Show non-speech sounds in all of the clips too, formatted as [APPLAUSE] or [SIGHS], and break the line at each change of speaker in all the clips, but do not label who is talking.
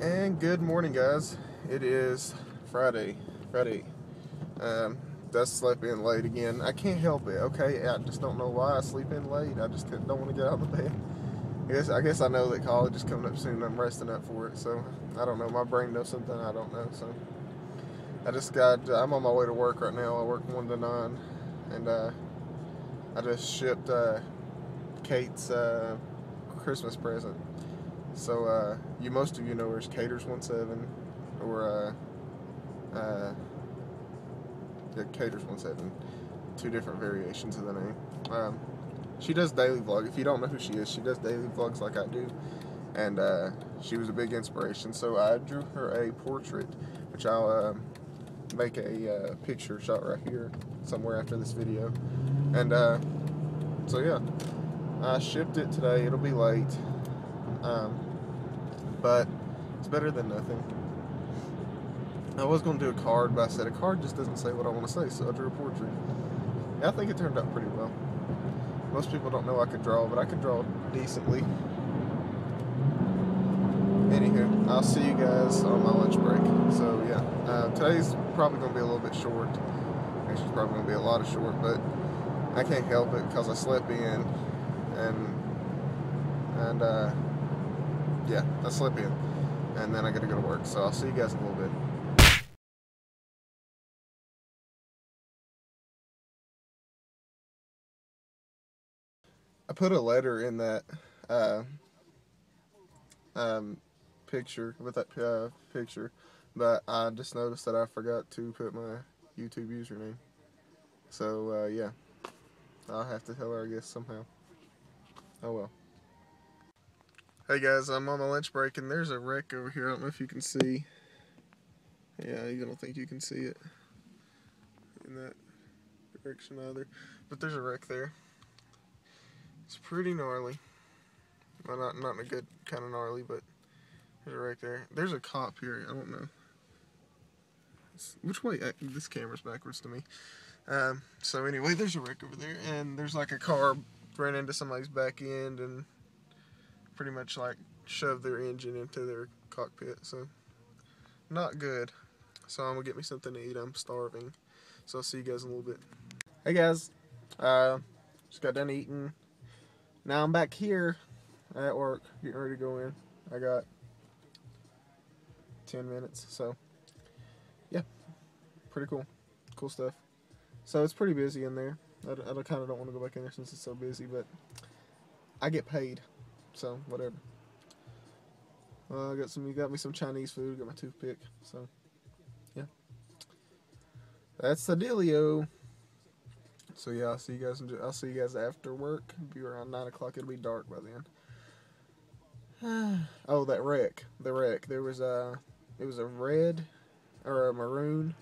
And good morning, guys. It is Friday. Friday. Um, Dust slept in late again. I can't help it. Okay, I just don't know why I sleep in late. I just don't want to get out of bed. I guess I guess I know that college is coming up soon. I'm resting up for it, so I don't know. My brain knows something I don't know. So I just got. I'm on my way to work right now. I work one to nine, and uh, I just shipped uh, Kate's uh, Christmas present. So uh, you most of you know where's Katers One Seven, or uh, uh, yeah, Katers One Seven. Two different variations of the name. Um, she does daily vlog. If you don't know who she is, she does daily vlogs like I do, and uh, she was a big inspiration. So I drew her a portrait, which I'll uh, make a uh, picture shot right here somewhere after this video, and uh, so yeah, I shipped it today. It'll be late. Um, but it's better than nothing. I was going to do a card, but I said a card just doesn't say what I want to say, so I drew a portrait. I think it turned out pretty well. Most people don't know I could draw, but I could draw decently. Anywho, I'll see you guys on my lunch break. So yeah, uh, today's probably going to be a little bit short. Actually, it's probably going to be a lot of short, but I can't help it because I slept in, and and uh, yeah, slept in, and then I got to go to work. So I'll see you guys in a little bit. I put a letter in that uh, um, picture with that uh, picture, but I just noticed that I forgot to put my YouTube username. So uh, yeah, I'll have to tell her I guess somehow. Oh well. Hey guys, I'm on my lunch break and there's a wreck over here. I don't know if you can see. Yeah, you don't think you can see it in that direction either. But there's a wreck there. It's pretty gnarly. Well, not not in a good kind of gnarly, but there's a wreck there. There's a cop here. I don't know. It's, which way? Uh, this camera's backwards to me. Um, so anyway, [LAUGHS] there's a wreck over there, and there's like a car ran into somebody's back end and pretty much like shoved their engine into their cockpit. So not good. So I'm gonna get me something to eat. I'm starving. So I'll see you guys in a little bit. Hey guys, uh, just got done eating. Now I'm back here at work, getting ready to go in. I got 10 minutes, so yeah, pretty cool. Cool stuff. So it's pretty busy in there. I, I kind of don't want to go back in there since it's so busy, but I get paid, so whatever. Uh, I got some. You got me some Chinese food. Got my toothpick. So yeah, that's the dealio. So yeah, I'll see you guys. I'll see you guys after work. Be around nine o'clock. It'll be dark by then. [SIGHS] oh, that wreck. The wreck. There was a. It was a red, or a maroon,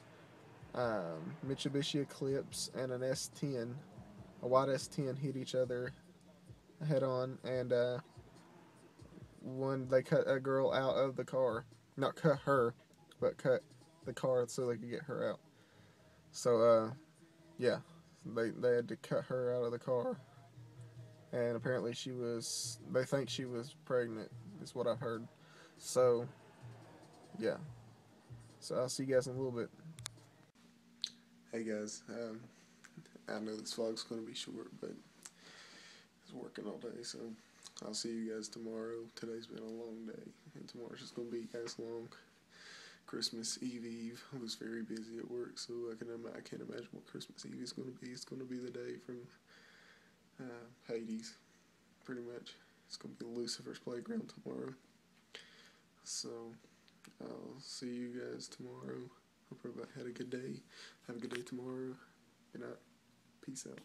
um, Mitsubishi Eclipse and an S10, a white S10 hit each other head on, and uh, when they cut a girl out of the car, not cut her, but cut the car so they could get her out. So uh, yeah they they had to cut her out of the car, and apparently she was. They think she was pregnant. Is what I've heard. So, yeah. So I'll see you guys in a little bit. Hey guys, um, I know this vlog's gonna be short, but I was working all day, so I'll see you guys tomorrow. Today's been a long day, and tomorrow's just gonna be as long. Christmas Eve Eve. I was very busy at work, so I can I can't imagine what Christmas Eve is to be. It's to be the day from uh, Hades, pretty much. It's to be Lucifer's playground tomorrow. So I'll see you guys tomorrow. Hope everybody had a good day. Have a good day tomorrow. Good night. Peace out.